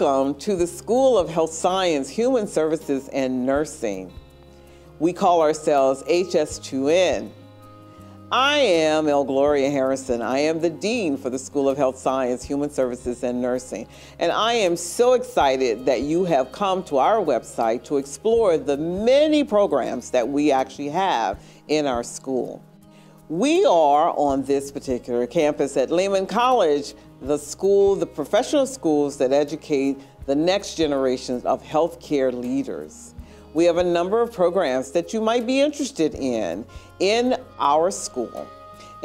Welcome to the School of Health Science, Human Services, and Nursing. We call ourselves HS2N. I am Elgloria Harrison. I am the Dean for the School of Health Science, Human Services, and Nursing. And I am so excited that you have come to our website to explore the many programs that we actually have in our school. We are on this particular campus at Lehman College, the school, the professional schools that educate the next generations of healthcare leaders. We have a number of programs that you might be interested in in our school.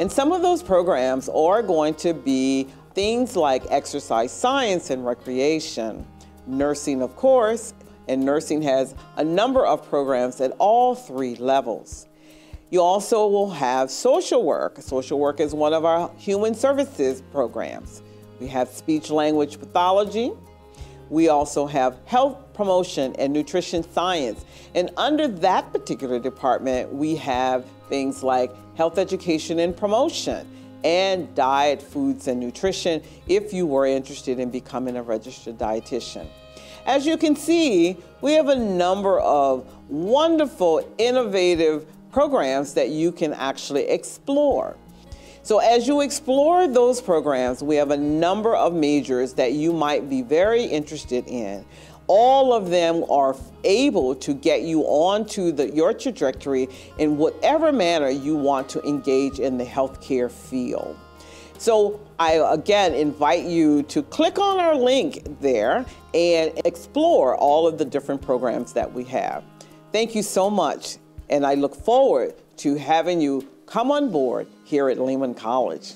And some of those programs are going to be things like exercise science and recreation, nursing, of course, and nursing has a number of programs at all three levels. You also will have social work. Social work is one of our human services programs. We have speech language pathology, we also have health promotion and nutrition science. And under that particular department, we have things like health education and promotion and diet, foods, and nutrition if you were interested in becoming a registered dietitian. As you can see, we have a number of wonderful, innovative programs that you can actually explore. So as you explore those programs, we have a number of majors that you might be very interested in. All of them are able to get you onto the, your trajectory in whatever manner you want to engage in the healthcare field. So I again invite you to click on our link there and explore all of the different programs that we have. Thank you so much, and I look forward to having you come on board here at Lehman College.